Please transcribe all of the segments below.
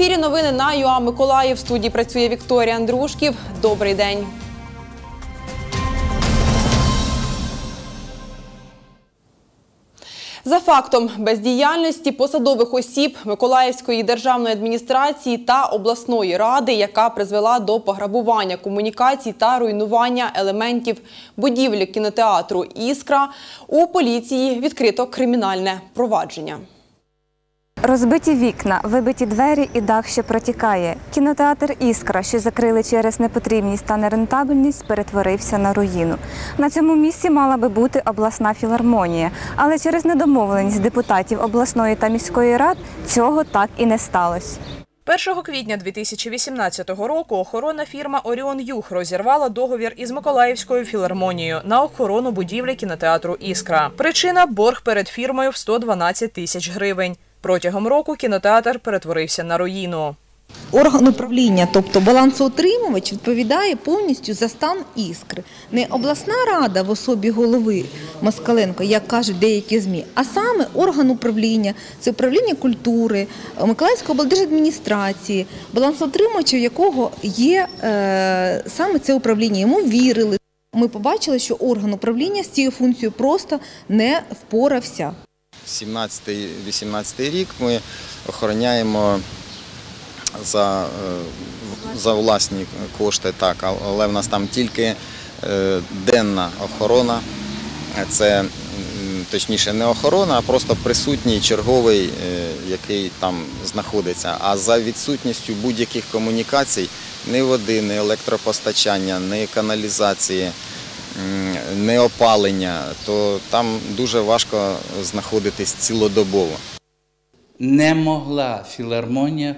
ефірі новини на ЮА Миколаїв. В студії працює Вікторія Андрушків. Добрий день. За фактом бездіяльності посадових осіб Миколаївської державної адміністрації та обласної ради, яка призвела до пограбування комунікацій та руйнування елементів будівлі кінотеатру Іскра, у поліції відкрито кримінальне провадження. Розбиті вікна, вибиті двері і дах, що протікає. Кінотеатр Іскра, що закрили через непотрібність та нерентабельність, перетворився на руїну. На цьому місці мала би бути обласна філармонія, але через недомовленість депутатів обласної та міської рад цього так і не сталося. 1 квітня 2018 року охоронна фірма Оріон Юх розірвала договір із Миколаївською філармонією на охорону будівлі кінотеатру Іскра. Причина борг перед фірмою в 112 тисяч гривень. Протягом року кінотеатр перетворився на руїну. Орган управління, тобто балансоутримувач, відповідає повністю за стан іскри. Не обласна рада в особі голови Москаленко, як кажуть деякі ЗМІ, а саме орган управління, це управління культури, Миколаївської облдержадміністрації, балансоутримувачем якого є е, саме це управління. Йому вірили. Ми побачили, що орган управління з цією функцією просто не впорався. 17-18 рік ми охороняємо за, е, за власні кошти, так, але в нас там тільки е, денна охорона. Це точніше не охорона, а просто присутній черговий, е, який там знаходиться. А за відсутністю будь-яких комунікацій, ні води, ні електропостачання, ні каналізації, ні опалення, то там дуже важко знаходитись цілодобово. не могла філармонія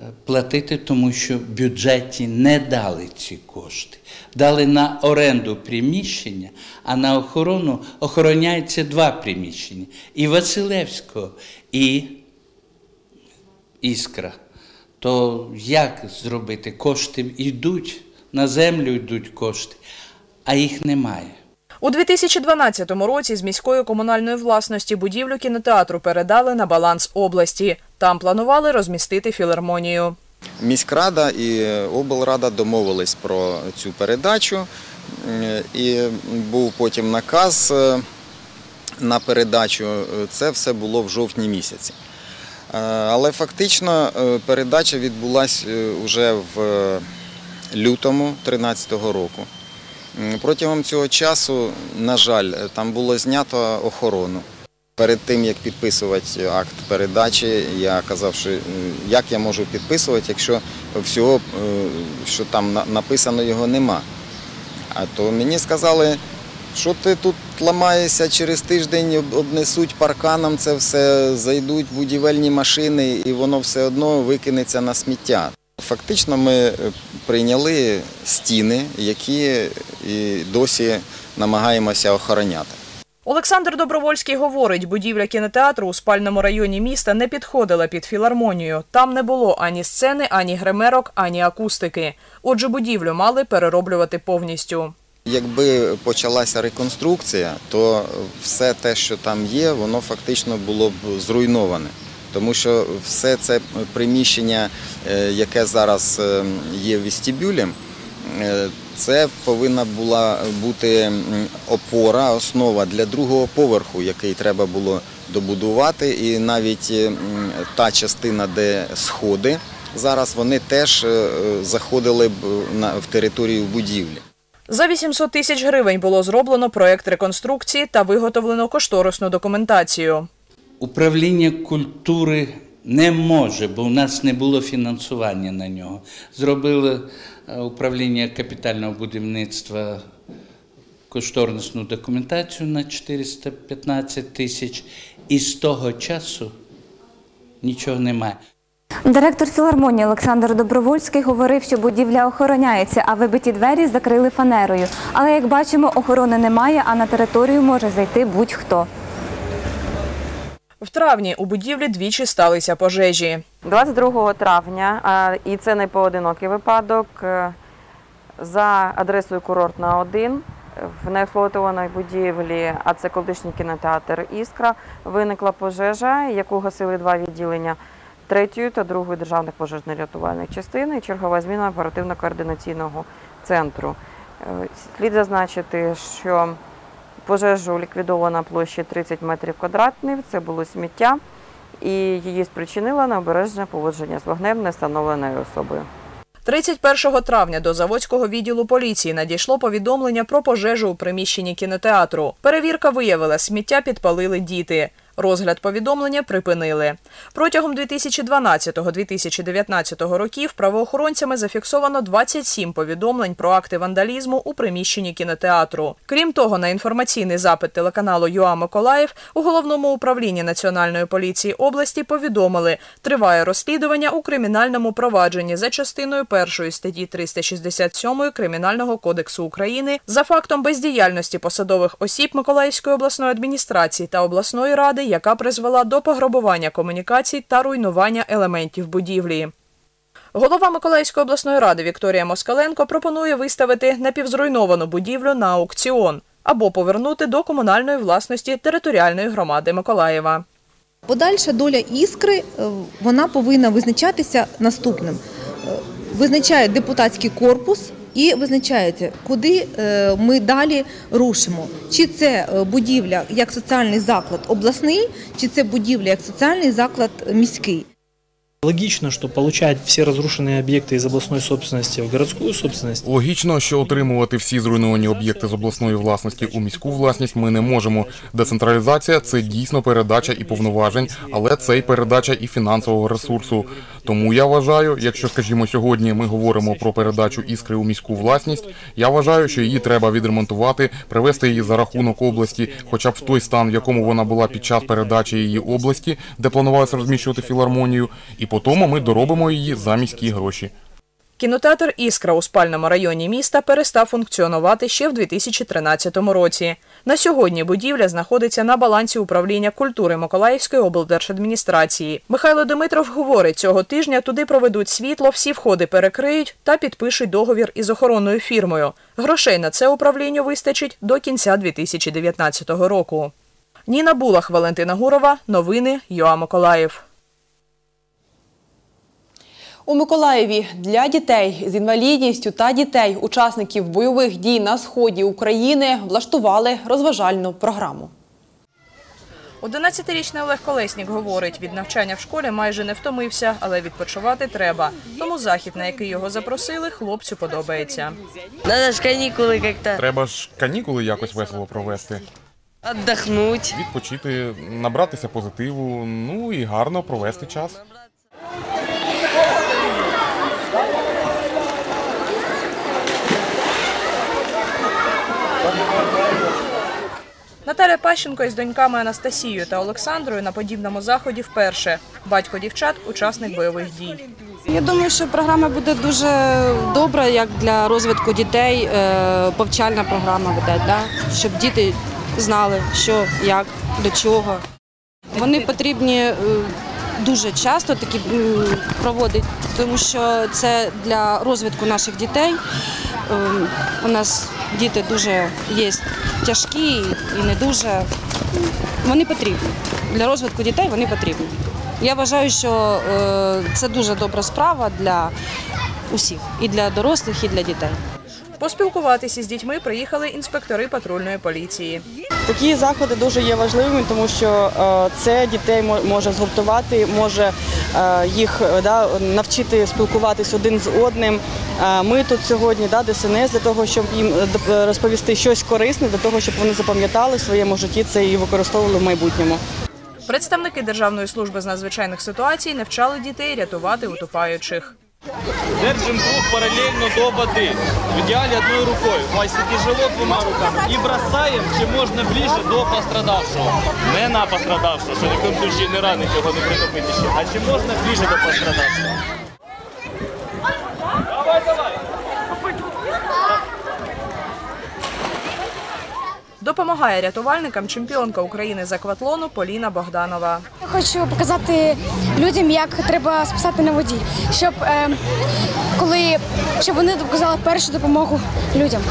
е, платити, тому що в бюджеті не дали ці кошти. Дали на оренду приміщення, а на охорону охороняється два приміщення: і Василевського, і Іскра. То як зробити? Кошти йдуть, на землю йдуть кошти, а їх немає. У 2012 році з міської комунальної власності будівлю кінотеатру передали на баланс області. Там планували розмістити філармонію. Міськрада і облрада домовились про цю передачу, і був потім наказ е, на передачу. Це все було в жовтні місяці. Е, Але фактично е, передача відбулася вже в лютому 2013 року. Протягом цього часу, на жаль, там було знято охорону. Перед тим, як підписувати акт передачі, я казав, що як я можу підписувати, якщо всього, е, що там написано, його нема. А то мені сказали, що ти тут ламаєшся, через тиждень обнесуть парканом це все, зайдуть будівельні машини і воно все одно викинеться на сміття. Фактично ми е, прийняли стіни, які і досі намагаємося охороняти. Олександр Добровольський говорить, будівля кінотеатру у спальному районі міста не підходила під філармонію. Там не було ані сцени, ані гримерок, ані акустики. Отже, будівлю мали перероблювати повністю. Якби почалася реконструкція, то все те, що там є, воно фактично було б зруйноване. Тому що все це приміщення, е, яке зараз е, є в вестибюлі, е, це повинна була бути опора, основа для другого поверху, який треба було добудувати. І навіть е, та частина, де сходи, зараз вони теж заходили б в територію будівлі. За 800 тисяч гривень було зроблено проєкт реконструкції та виготовлено кошторисну документацію. Управління культури не може, бо в нас не було фінансування на нього. Зробили е, управління капітального будівництва кошторисну документацію на 415 тисяч, і з того часу нічого немає. Директор філармонії Олександр Добровольський говорив, що будівля охороняється, а вибиті двері закрили фанерою. Але як бачимо, охорони немає, а на територію може зайти будь-хто. В травні у будівлі двічі сталися пожежі. 22 травня, а, і це не поодинокий випадок, е, за адресою Курортна 1 в неексплуатованій будівлі, а це колишній кінотеатр Іскра, виникла пожежа, яку гасили два відділення третьої та другої державних пожежно-рятувальних частин і чергова зміна оперативно-координаційного центру. Е, Слід зазначити, що пожежу ліквідована на площі 30 метрів квадратних. Це було сміття, і її спричинило необережне поводження з вогнем невстановленою особою. 31 травня до Заводського відділу поліції надійшло повідомлення про пожежу у приміщенні кінотеатру. Перевірка виявила, сміття підпалили діти. Розгляд повідомлення припинили. Протягом 2012-2019 років правоохоронцями зафіксовано 27 повідомлень про акти вандалізму у приміщенні кінотеатру. Крім того, на інформаційний запит телеканалу ЮА Миколаїв у головному управлінні Національної поліції області повідомили, триває розслідування у кримінальному провадженні за частиною першої статті 367 Кримінального кодексу України за фактом бездіяльності посадових осіб Миколаївської обласної адміністрації та обласної ради, яка призвела до пограбування комунікацій та руйнування елементів будівлі. Голова Миколаївської обласної ради Вікторія Москаленко пропонує виставити напівзруйновану будівлю на аукціон або повернути до комунальної власності територіальної громади Миколаєва. Подальша доля іскри е, вона повинна визначатися наступним. Е, Визначає депутатський корпус і визначається, куди е, ми далі рушимо. Чи це е, будівля як соціальний заклад обласний, чи це будівля як соціальний заклад міський. Логично, что получать все разрушенные объекты из областной собственности в городскую собственность. Логічно, що отримувати всі зруйновані об'єкти з обласної власності у міську власність ми не можемо. Децентралізація це дійсно передача і повноважень, але це й передача і фінансового ресурсу. Тому я вважаю, якщо скажімо сьогодні ми говоримо про передачу іскри у міську власність, я вважаю, що її треба відремонтувати, привести її за рахунок області, хоча б в той стан, в якому вона була під час передачі її області, де планувалося розміщувати філармонію, і по тому ми доробимо її за міські гроші. Кінотеатр Іскра у спальному районі міста перестав функціонувати ще в 2013 році. На сьогодні будівля знаходиться на балансі управління культури Миколаївської облдержадміністрації. Михайло Димитров говорить, цього тижня туди проведуть світло, всі входи перекриють та підпишуть договір із охоронною фірмою. Грошей на це управлінню вистачить до кінця 2019 року. Ніна Булах, Валентина Гурова. Новини ЮА Миколаїв. У Миколаєві для дітей з інвалідністю та дітей, учасників бойових дій на сході України, влаштували розважальну програму. 11-річний Олег Колеснік говорить, від навчання в школі майже не втомився, але відпочивати треба. Тому захід, на який його запросили, хлопцю подобається. Ж Треба ж канікули якось весело провести, відпочити, набратися позитиву, ну і гарно провести час. Наталя Пащенко із доньками Анастасією та Олександрою на подібному заході вперше. Батько дівчат учасник бойових дій. Я думаю, що програма буде дуже добра як для розвитку дітей. е, Повчальна програма буде, щоб діти знали, що, як, до чого. Вони потрібні е, дуже часто такі м, проводити, тому що це для розвитку наших дітей. Е, У нас діти дуже є тяжкі і не дуже. Вони потрібні. Для розвитку дітей вони потрібні. Я вважаю, що е, це дуже добра справа для усіх, і для дорослих, і для дітей. Поспілкуватися з дітьми приїхали інспектори патрульної поліції. Такі заходи дуже є важливими, тому що е, це дітей може згуртувати, може е, їх е, да, навчити спілкуватись один з одним. Ми тут сьогодні, да, ДСНС, для того, щоб їм розповісти щось корисне, для того, щоб вони запам'ятали в своєму житті це і використовували в майбутньому. Представники Державної служби з надзвичайних ситуацій навчали дітей рятувати утопаючих. Держим круг параллельно до воды. В идеале одной рукой. Ось тяжело двома руками. И бросаем, чем можно ближе до пострадавшего. Не на пострадавшого, що ні в коем случае не ранить його не притопити ще. А чем можна ближе до пострадавшого. Допомагає рятувальникам чемпіонка України з акватлону Поліна Богданова. Хочу показати людям, як треба списати на воді, щоб е, коли щоб вони доказали першу допомогу людям.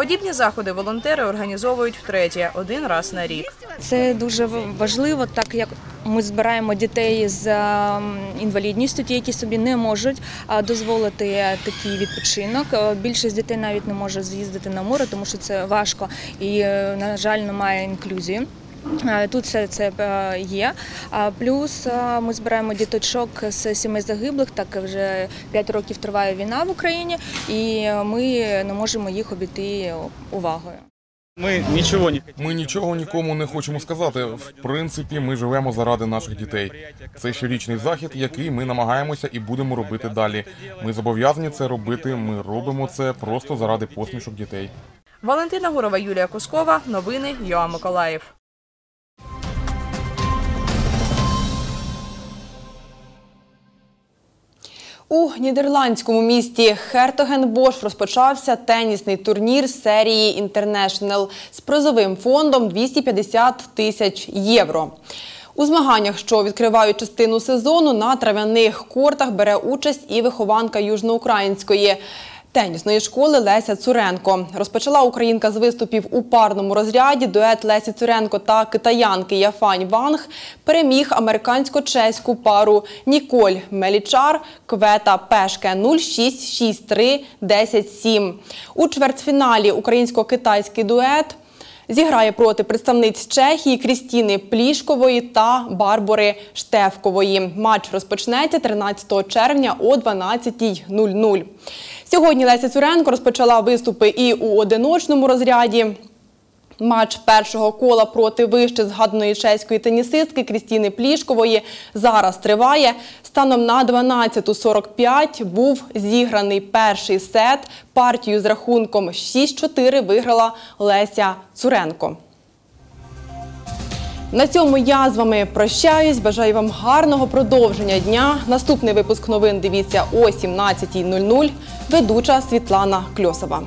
Подібні заходи волонтери організовують втретє один раз на рік. Це дуже важливо, так як ми збираємо дітей з ем, інвалідністю, ті, які собі не можуть дозволити такий відпочинок. Е, Більшість дітей навіть не може з'їздити на море, тому що це важко і, е, на жаль, немає інклюзії. Е, Тут все це е, є. Плюс е, ми збираємо діточок з сімей загиблих. Так вже 5 років триває війна в Україні, і ми не можемо їх обійти увагою. Ми нічого ми нічого нікому не хочемо сказати. В принципі, ми живемо заради наших дітей. Це щорічний захід, який ми намагаємося і будемо робити далі. Ми зобов'язані це робити. Ми робимо це просто заради посмішок дітей. Валентина Гурова, Юлія Кускова. Новини Йоа Миколаїв. У нідерландському місті Хертогенбош розпочався тенісний турнір серії Інтернешнл з призовим фондом 250 тисяч євро. У змаганнях, що відкривають частину сезону, на трав'яних кортах бере участь і вихованка южноукраїнської тенісної школи Леся Цуренко. Розпочала українка з виступів у парному розряді. Дует Лесі Цуренко та китаянки Яфань Ванг переміг американсько-чеську пару Ніколь Мелічар Квета Пешке 0-6, 6-3, 10-7. У чвертьфіналі українсько-китайський дует зіграє проти представниць Чехії Крістіни Плішкової та Барбори Штефкової. Матч розпочнеться 13 червня о 12.00. Сьогодні Леся Цуренко розпочала виступи і у одиночному розряді. Матч першого кола проти вище згаданої чеської тенісистки Крістіни Плішкової зараз триває. Станом на 12.45 був зіграний перший сет. Партію з рахунком 6-4 виграла Леся Цуренко. На цьому я з вами прощаюсь. Бажаю вам гарного продовження дня. Наступний випуск новин дивіться о 17.00. Ведуча Світлана Кльосова.